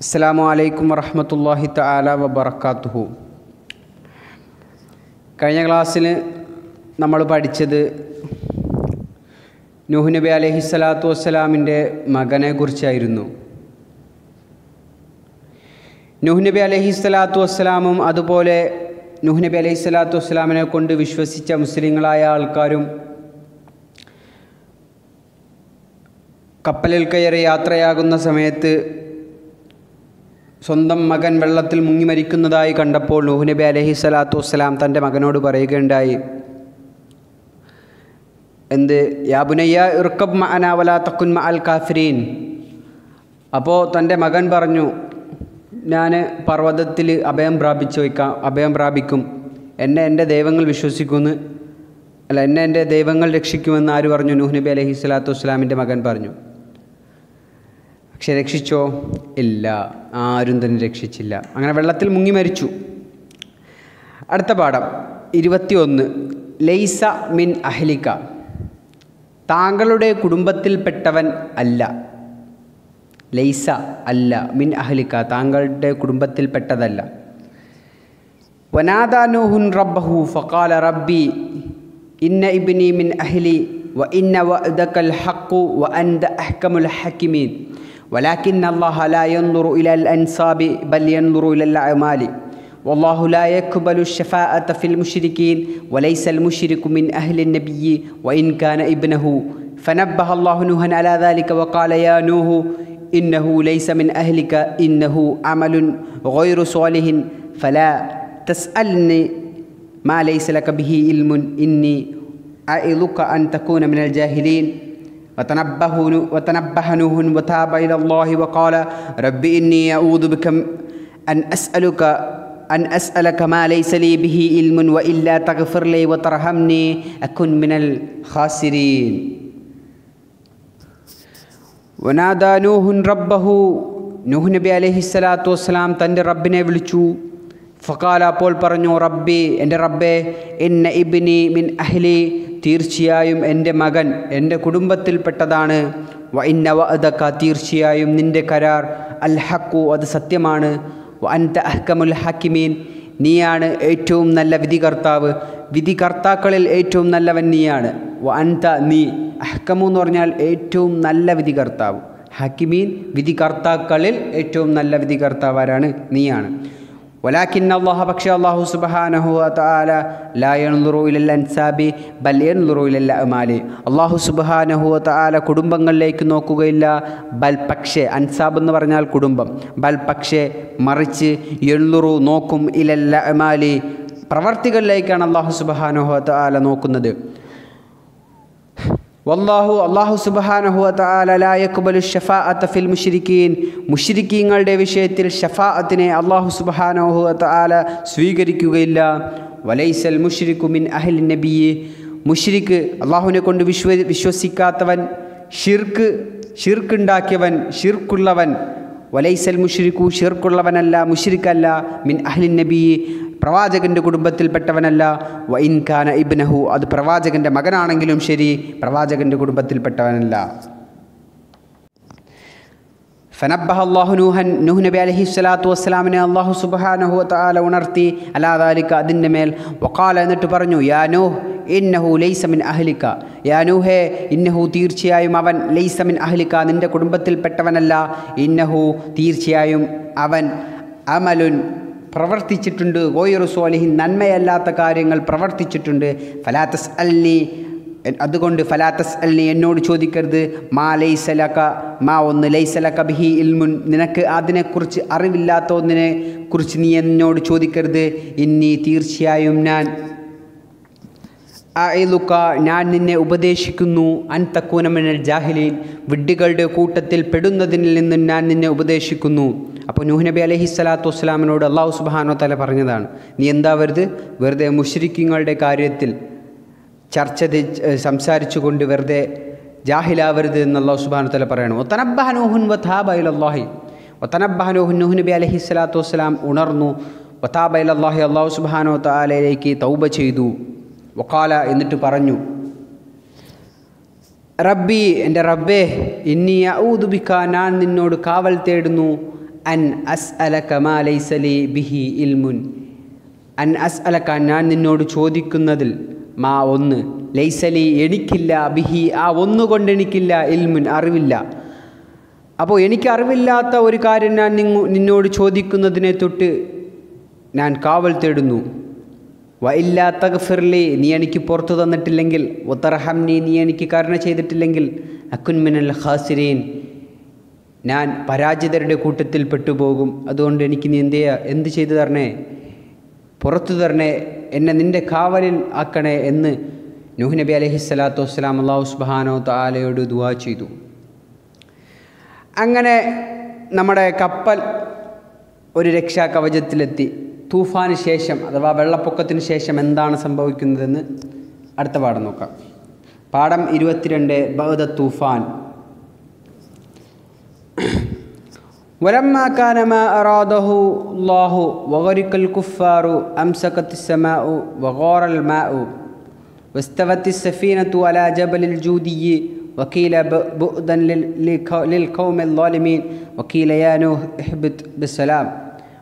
അസ്സാം അലൈക്കും വറഹമത്തല്ലാഹി തആല വബർക്കാത്തുഹു കഴിഞ്ഞ ക്ലാസ്സിൽ നമ്മൾ പഠിച്ചത് നൂഹ് അലൈഹി സ്വലാത്തു വസ്സലാമിന്റെ മകനെ കുറിച്ചായിരുന്നു. നൂഹ് നബി അലൈഹി സ്വലാത്തു വസ്സലാമും അതുപോലെ നൂഹ് അലൈഹി സ്വലാത്തു വസ്സലാമിനെ കൊണ്ട് വിശ്വസിച്ച മുസ്ലിങ്ങളായ ആൾക്കാരും കപ്പലിൽ കയറി യാത്രയാകുന്ന സമയത്ത് സ്വന്തം മകൻ വെള്ളത്തിൽ മുങ്ങി മരിക്കുന്നതായി കണ്ടപ്പോൾ നൂഹ് നബി അലഹി സ്വലാത്തു വസ്സലാം തന്റെ മകനോട് പറയുകയുണ്ടായി. എന്ത്? യാബുനയ്യ ഇർക്കബ് മഅനാവല തക്കുൻ മ അൽ കാഫിരീൻ. അപ്പോൾ തന്റെ മകൻ പറഞ്ഞു ഞാൻ പർവതത്തിൽ അഭയം പ്രാപിച്ചു വയ്ക്കാം അഭയം പ്രാപിക്കും. എന്നെ എന്റെ ദൈവങ്ങൾ വിശ്വസിക്കുമെന്ന് അല്ല എന്നെ എന്റെ ദൈവങ്ങൾ രക്ഷിക്കുമെന്ന് ആര് പറഞ്ഞു? നൂഹ് നബി അലഹി സ്വലാത്തു വസ്സലാമിന്റെ മകൻ പറഞ്ഞു. പക്ഷെ രക്ഷിച്ചോ? ഇല്ല. ആരും തന്നെ രക്ഷിച്ചില്ല. അങ്ങനെ വെള്ളത്തിൽ മുങ്ങി മരിച്ചു. അടുത്ത പാഠം. ഇരുപത്തിയൊന്ന്. ലൈസ മിൻ അഹ്ലിക. താങ്കളുടെ കുടുംബത്തിൽപ്പെട്ടവൻ അല്ല. ലൈസ അല്ല. മിൻ അഹ്ലിക. താങ്കളുടെ കുടുംബത്തിൽപ്പെട്ടതല്ല. വനാദാനൂഹുൻ റബ്ബഹു ഫക്കാല റബ്ബി ഇന്ന ഇബ്നി മിൻ അഹ്ലി വ ഇന്ന വ ഹക്കു വ അൻത അഹ്കമുൽ ഹക്കിമീൻ. ولكن الله لا ينظر إلى الأنصاب بل ينظر إلى الأعمال. والله لا يقبل الشفاعة في المشركين وليس المشرك من أهل النبي وإن كان ابنه. فنبه الله نوحا على ذلك وقال يا نوح إنه ليس من أهلك إنه عمل غير صالح. فلا تسألني ما ليس لك به علم إني أعظك أن تكون من الجاهلين. وتنبه وتنبه نوح وتاب إلى الله وقال رب إني أعوذ بك أن أسألك أن أسألك ما ليس لي به علم وإلا تغفر لي وترحمني أكن من الخاسرين ونادى نوح ربه നൂഹ് നബി അലൈഹി സ്വലാത്തു വസ്സലാം തൻ്റെ റബ്ബിനെ വിളിച്ചു ഫക്കാല അപ്പോൾ പറഞ്ഞു റബ്ബി എന്റെ റബ്ബെ ഇന്ന ഇബിനി മിൻ അഹ്ലി തീർച്ചയായും എന്റെ മകൻ എന്റെ കുടുംബത്തിൽപ്പെട്ടതാണ്. വ ഇന്ന വഅദക്ക തീർച്ചയായും നിന്റെ കരാർ. അൽ ഹക്കു അത് സത്യമാണ്. വ അൻത അഹ്കമുൽ ഹക്കിമീൻ നീയാണ് ഏറ്റവും നല്ല വിധികർത്താവ്. വിധികർത്താക്കളിൽ ഏറ്റവും നല്ലവൻ നീയാണ്. വ അൻത നീ അഹ്കമു എന്ന് പറഞ്ഞാൽ ഏറ്റവും നല്ല വിധികർത്താവ്. ഹക്കിമീൻ വിധികർത്താക്കളിൽ ഏറ്റവും നല്ല വിധികർത്താവാരാണ് നീയാണ്. വലാക്കിൻ അള്ളാഹ പക്ഷേ അള്ളാഹു സുബഹാനഹു താല ലായണുറു ഇലല്ല അൻസാബി ബൽയണുറു ഇലല്ല അമാലി. അള്ളാഹു സുബഹാനഹു താല കുടുംബങ്ങളിലേക്ക് നോക്കുകയില്ല. ബൽ പക്ഷേ അൻസാബ് എന്ന് പറഞ്ഞാൽ കുടുംബം. ബൽ പക്ഷേ മറിച്ച് എണ്ണുറു നോക്കും ഇലല്ല അമാലി. പ്രവർത്തികളിലേക്കാണ് അള്ളാഹു സുബഹാനഹു താല നോക്കുന്നത്. വല്ലാഹു അള്ളാഹു സുബഹാനഹു താലലായക്കുബലു ഷഫാഅത്ത് ഫിൽ മുഷിരിക്കീൻ മുഷിരിക്കീങ്ങളുടെ വിഷയത്തിൽ ഷഫാഅത്തിനെ അള്ളാഹു സുബഹാനഹു ആല സ്വീകരിക്കുകയില്ല. വലൈസൽ മുഷിരിക്കു മിൻ അഹിൽ നബിയെ. മുഷിരിക്ക് അള്ളാഹുവിനെ കൊണ്ട് വിശ്വ വിശ്വസിക്കാത്തവൻ ഷിർക്ക് ഷിർക്കുണ്ടാക്കിയവൻ ഷിർക്കുള്ളവൻ വലൈസൽ മുഷിരിക്കു ഷിർക്കുള്ളവനല്ല മുഷിരിക്കല്ല മിൻ അഹ്ലിൻ നബി പ്രവാചകന്റെ കുടുംബത്തിൽപ്പെട്ടവനല്ല. വൈൻ ഖാന ഇബ്നഹു അത് പ്രവാചകന്റെ മകനാണെങ്കിലും ശരി പ്രവാചകന്റെ കുടുംബത്തിൽപ്പെട്ടവനല്ല. ഫനബ്ബഹ അള്ളാഹു നൂഹൻ നൂഹ് നബി അലഹി സ്വലാത്തു വസ്സലാമിനെ അള്ളാഹു സുബാനഹു താല ഉണർത്തി അലാദാലിക്ക അതിന്റെ മേൽ. വക്കാല എന്നിട്ട് പറഞ്ഞു യാ നൂഹ് ഇന്നഹു ലൈസമിൻ അഹ്ലിക്ക യാ നൂഹേ ഇന്നഹു തീർച്ചയായും അവൻ ലൈസമിൻ അഹ്ലിക്ക നിന്റെ കുടുംബത്തിൽപ്പെട്ടവനല്ല. ഇന്നഹു തീർച്ചയായും അവൻ അമലുൻ പ്രവർത്തിച്ചിട്ടുണ്ട്. ഗോയറു സോലിഹിൻ നന്മയല്ലാത്ത കാര്യങ്ങൾ പ്രവർത്തിച്ചിട്ടുണ്ട്. ഫലാത്തസ് അല്ലി അതുകൊണ്ട് ഫലാത്തസ് അല്ലി എന്നോട് ചോദിക്കരുത്. മാ ലൈസലക മാ ഒന്ന് ലൈസലക ബിഹി ഇൽമുൻ. നിനക്ക് അതിനെക്കുറിച്ച് അറിവില്ലാത്ത ഒന്നിനെ കുറിച്ച് നീ എന്നോട് ചോദിക്കരുത്. ഇനി തീർച്ചയായും ഞാൻ അയലുക്ക ഞാൻ നിന്നെ ഉപദേശിക്കുന്നു. അൻ തക്കൂനമിനൽ ജാഹിലീൻ വിഡ്ഢികളുടെ കൂട്ടത്തിൽ പെടുന്നതിൽ നിന്ന് ഞാൻ നിന്നെ ഉപദേശിക്കുന്നു. അപ്പോൾ നൂഹ് നബി അലഹി സ്വലാത്തു വസ്സലാമിനോട് അള്ളാഹു സുബാനോ തല പറഞ്ഞതാണ് നീ എന്താ വെറുതെ? മുഷരിക്കുങ്ങളുടെ കാര്യത്തിൽ ചർച്ച സംസാരിച്ചു കൊണ്ട് വെറുതെ ജാഹിലാവരുത് എന്ന് അള്ളാഹു സുബാനോ തല പറയണം. ഒത്തനബ്ബഹനോഹുൻ വഥാബൈൽ അള്ളാഹി ഒത്തനബ്ബഹനൂഹുൻ നൂഹ് നബി അലഹി സ്വലാത്തു വസ്സലാം ഉണർന്നു. അള്ളാഹി അള്ളാഹു സുബാനോ താലയിലേക്ക് തൗബ ചെയ്തു. വക്കാല എന്നിട്ട് പറഞ്ഞു റബ്ബി എന്റെ റബ്ബേ ഇന്നി ഔദുബിക്ക ഞാൻ നിന്നോട് കാവൽ തേടുന്നു. അൻ അസ് അല കമാലൈസലി ബിഹി ഇൽമുൻ. അൻ അസ് അലക്ക ഞാൻ നിന്നോട് ചോദിക്കുന്നതിൽ മാ ഒന്ന് ലൈസലി എനിക്കില്ല ബിഹി ആ ഒന്നുകൊണ്ട് എനിക്കില്ല ഇൽമുൻ അറിവില്ല. അപ്പോൾ എനിക്ക് അറിവില്ലാത്ത ഒരു കാര്യം ഞാൻ നിന്നോട് ചോദിക്കുന്നതിനെ തൊട്ട് ഞാൻ കാവൽ തേടുന്നു. വ ഇല്ലാ ഗഫിർലി നീ എനിക്ക് പുറത്തു തന്നിട്ടില്ലെങ്കിൽ ഉത്തർഹംനി നീ എനിക്ക് കരുണ ചെയ്തിട്ടില്ലെങ്കിൽ അക്കുൻമിനൽ ഖാസിരീൻ ഞാൻ പരാജിതരുടെ കൂട്ടത്തിൽ പെട്ടുപോകും. അതുകൊണ്ട് എനിക്ക് നീ എന്ത് എന്ത് ചെയ്തു തരണേ? പുറത്തു തരണേ എന്നെ നിന്റെ കാവലിൽ ആക്കണേ എന്ന് നൂഹ് നബി അലൈഹി സ്വലാത്തു വസ്സലാം അള്ളാഹു സുബാനോ താലയോട് ദുവാ ചെയ്തു. അങ്ങനെ നമ്മുടെ കപ്പൽ ഒരു രക്ഷാ കവചത്തിലെത്തി തൂഫാന് ശേഷം അഥവാ വെള്ളപ്പൊക്കത്തിന് ശേഷം എന്താണ് സംഭവിക്കുന്നതെന്ന് അടുത്ത പാഠം നോക്കാം പാഠം ഇരുപത്തിരണ്ട് ബഹദ തൂഫാൻ ولما كان ما أراده الله وغرق الكفار أمسكت السماء وغار الماء واستوت السفينة على جبل الجودي وقيل بؤدا للقوم الظالمين وقيل يا نوح اهبط بالسلام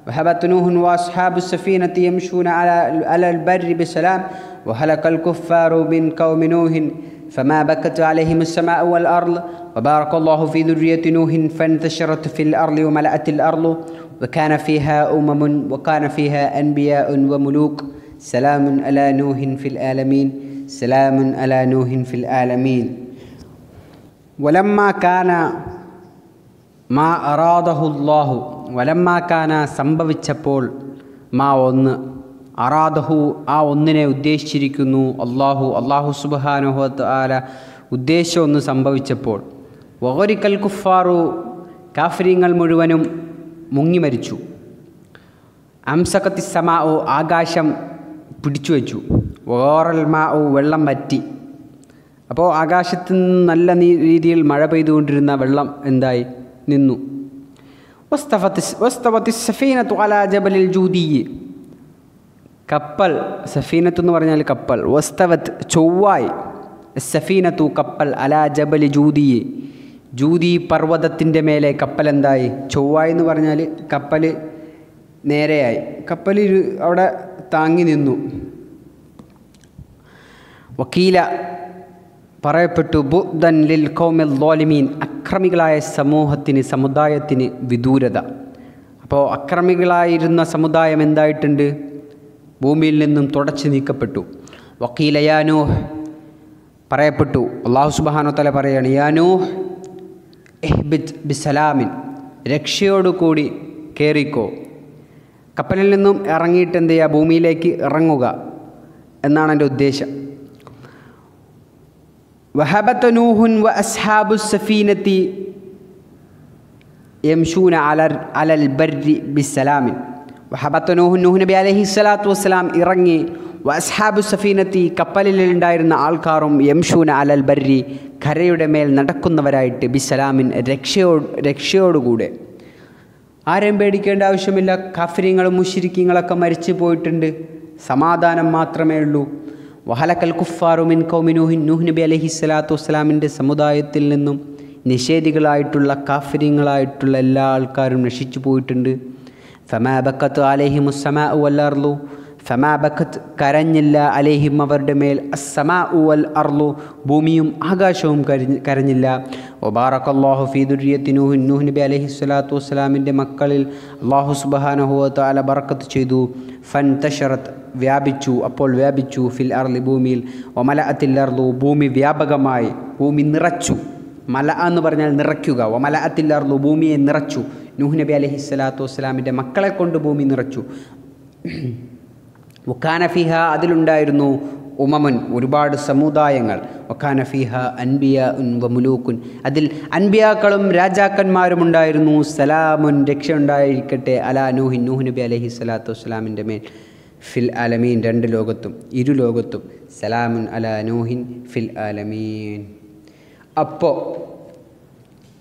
وهبت نوح وأصحاب السفينة يمشون على على البر بسلام وهلك الكفار من قوم نوح فما بكت عليهم السماء والأرض. وبارك الله في ذرية نوح فانتشرت في الأرض وملأت الأرض وكان فيها أمم وكان فيها أنبياء وملوك. سلام على نوح في العالمين سلام على نوح في العالمين. ولما كان ما أراده الله കാന സംഭവിച്ചപ്പോൾ മാ ഒന്ന് അറാദഹു ആ ഒന്നിനെ ഉദ്ദേശിച്ചിരിക്കുന്നു അള്ളാഹു അള്ളാഹു സുബാനുഹത്ത് ആല ഉദ്ദേശം ഒന്ന് സംഭവിച്ചപ്പോൾ. വഹരിക്കൽ കുഫാറു കാഫര്യങ്ങൾ മുഴുവനും മുങ്ങി മരിച്ചു. അംസകത്തി ഓ ആകാശം പിടിച്ചു വച്ചു. ഓറൽ മാ ഓ വെള്ളം വറ്റി. അപ്പോൾ ആകാശത്ത് നിന്ന് നല്ല രീതിയിൽ മഴ പെയ്തുകൊണ്ടിരുന്ന വെള്ളം എന്തായി? നിന്നു. സഫീനത്തു ജബലിൽ ജൂദി കപ്പൽ സഫീനത്ത് എന്ന് പറഞ്ഞാൽ കപ്പൽ. വസ്തവത്ത് ചൊവ്വായി സഫീനത്തു കപ്പൽ അലാ ജബലി ജൂതിയി ജൂതി പർവതത്തിന്റെ മേലെ കപ്പൽ എന്തായി? ചൊവ്വായി എന്ന് പറഞ്ഞാൽ കപ്പൽ നേരെയായി. കപ്പൽ അവിടെ താങ്ങി നിന്നു. വക്കീല പറയപ്പെട്ടു ബുദ്ധൻ ലിൽ കൗമിൽ ലോലിമീൻ അക്രമികളായ സമൂഹത്തിന് സമുദായത്തിന് വിദൂരത. അപ്പോൾ അക്രമികളായിരുന്ന സമുദായം എന്തായിട്ടുണ്ട്? ഭൂമിയിൽ നിന്നും തുടച്ചു നീക്കപ്പെട്ടു. വക്കീല യാനോ പറയപ്പെട്ടു അള്ളാഹു സുബാനോ തല പറയാണ് യാനൂഹ് എഹ്ബിത് ബിസലാമിൻ രക്ഷയോടുകൂടി കയറിക്കോ കപ്പലിൽ നിന്നും ഇറങ്ങിയിട്ട് എന്ത് ചെയ്യുക ഭൂമിയിലേക്ക് ഇറങ്ങുക. എന്നാണ് എന്റെ ഉദ്ദേശം. وهبت نوح وأصحاب السفينة يمشون على على البر بالسلام وهبت نوح നൂഹ് നബി അലൈഹി സ്വലാത്തു വസ്സലാം ഇറങ്ങി വസ്ഹാബു സഫീനത്തി കപ്പലിൽ ഉണ്ടായിരുന്ന ആൾക്കാരും യംഷൂന അലൽ ബർരി കരയുടെ മേൽ നടക്കുന്നവരായിട്ട് ബിസലാമിൻ രക്ഷയോ രക്ഷയോടുകൂടെ ആരെയും പേടിക്കേണ്ട ആവശ്യമില്ല കാഫര്യങ്ങളും മുഷിരിക്കങ്ങളൊക്കെ മരിച്ചു പോയിട്ടുണ്ട് സമാധാനം മാത്രമേ ഉള്ളൂ വഹലക്കൽ കുഫാറുമിൻ കൗമിനുഹിൻ നൂഹ് നബി അലഹി സ്വലാത്തു വസ്സലാമിന്റെ സമുദായത്തിൽ നിന്നും നിഷേധികളായിട്ടുള്ള കാഫര്യങ്ങളായിട്ടുള്ള എല്ലാ ആൾക്കാരും നശിച്ചു പോയിട്ടുണ്ട്. ഫമാബക്കത്ത് അലേഹി വല്ലർലു ഫമാ ഫമാബക്കത്ത് കരഞ്ഞില്ല അലേഹിം അവരുടെ മേൽ. അസ്സമാ ഉവൽ അർലു ഭൂമിയും ആകാശവും കരഞ്ഞ് കരഞ്ഞില്ല. ഒബാറക്കല്ലാഹു ഫീദുര്യത്തി നൂഹ് നബി അലഹി സ്വലാത്തു വസ്സലാമിന്റെ മക്കളിൽ അള്ളാഹു സുബാനഹുവത്ത് അല ബറക്കത്ത് ചെയ്തു. ഫൻ തഷറത്ത് വ്യാപിച്ചു. അപ്പോൾ വ്യാപിച്ചു. ഫിൽ അർലി ഭൂമിയിൽ. ഒമല അത്തിൽ അർലു ഭൂമി വ്യാപകമായി. ഭൂമി നിറച്ചു. മല എന്ന് പറഞ്ഞാൽ നിറയ്ക്കുക. ഒമല അത്തിൽ അർലു ഭൂമിയെ നിറച്ചു. നൂഹ് നബി അലഹി സ്വലാത്തു വസ്സലാമിന്റെ മക്കളെ കൊണ്ട് ഭൂമി നിറച്ചു. വക്കാന ഫിഹ അതിലുണ്ടായിരുന്നു ഉമമൻ. ഒരുപാട് സമുദായങ്ങൾ. ഒക്കാന ഫിഹ അൻബിയ ഉൻ വമുലൂക്കുൻ അതിൽ അൻബിയാക്കളും രാജാക്കന്മാരും ഉണ്ടായിരുന്നു. സലാമുൻ രക്ഷ ഉണ്ടായിരിക്കട്ടെ അലാ നൂഹിൻ. നൂഹ് നബി അലഹി സ്വലാത്തു വസ്സലാമിന്റെ മേൽ. ഫിൽ ആലമീൻ രണ്ട് ലോകത്തും ഇരു ലോകത്തും. സലാമുൻ അല നൂഹിൻ ഫിൽ ആലമീൻ. അപ്പോൾ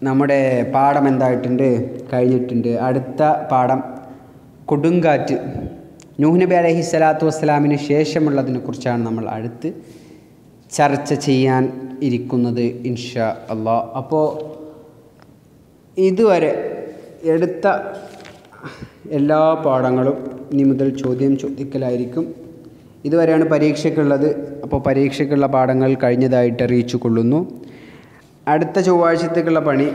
നമ്മുടെ പാഠം എന്തായിട്ടുണ്ട്? കഴിഞ്ഞിട്ടുണ്ട്. അടുത്ത പാഠം കൊടുങ്കാറ്റ്. നൂഹ്നബി അലഹി സ്വലാത്തു വസ്സലാമിന് ശേഷമുള്ളതിനെ കുറിച്ചാണ് നമ്മൾ അടുത്ത് ചർച്ച ചെയ്യാൻ ഇരിക്കുന്നത് ഇൻഷാ അള്ളാ. അപ്പോൾ ഇതുവരെ എടുത്ത എല്ലാ പാഠങ്ങളും ഇനി മുതൽ ചോദ്യം ചോദിക്കലായിരിക്കും. ഇതുവരെയാണ് പരീക്ഷയ്ക്കുള്ളത്. അപ്പോൾ പരീക്ഷയ്ക്കുള്ള പാഠങ്ങൾ കഴിഞ്ഞതായിട്ട് അറിയിച്ചു കൊള്ളുന്നു. അടുത്ത ചൊവ്വാഴ്ചത്തേക്കുള്ള പണി.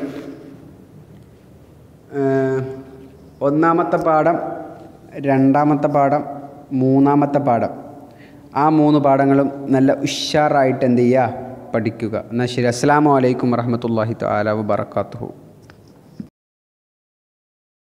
ഒന്നാമത്തെ പാഠം രണ്ടാമത്തെ പാഠം മൂന്നാമത്തെ പാഠം. ആ മൂന്ന് പാഠങ്ങളും നല്ല ഉഷാറായിട്ട് എന്ത് ചെയ്യുക? പഠിക്കുക. എന്നാൽ ശരി. അസ്സാം വലൈക്കും വറഹമത്തല്ലാഹി തആല വബറകാതുഹു.